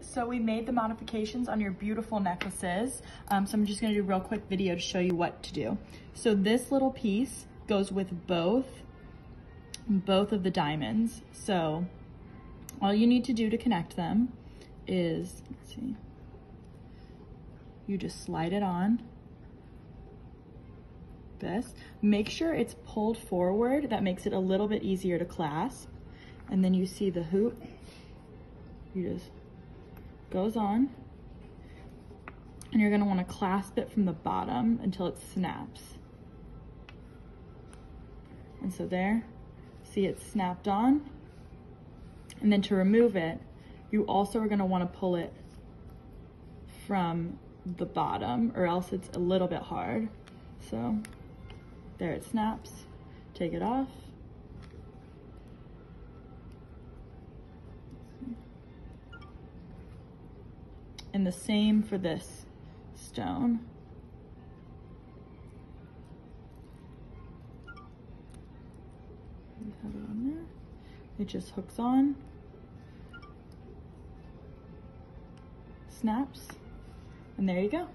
So we made the modifications on your beautiful necklaces. Um, so I'm just gonna do a real quick video to show you what to do. So this little piece goes with both, both of the diamonds. So all you need to do to connect them is, let's see, you just slide it on this. Make sure it's pulled forward. That makes it a little bit easier to clasp. And then you see the hoop. You just goes on. And you're gonna wanna clasp it from the bottom until it snaps. And so there, see it snapped on. And then to remove it, you also are gonna wanna pull it from the bottom or else it's a little bit hard. So there it snaps. Take it off. And the same for this stone. have it on there. It just hooks on, snaps, and there you go.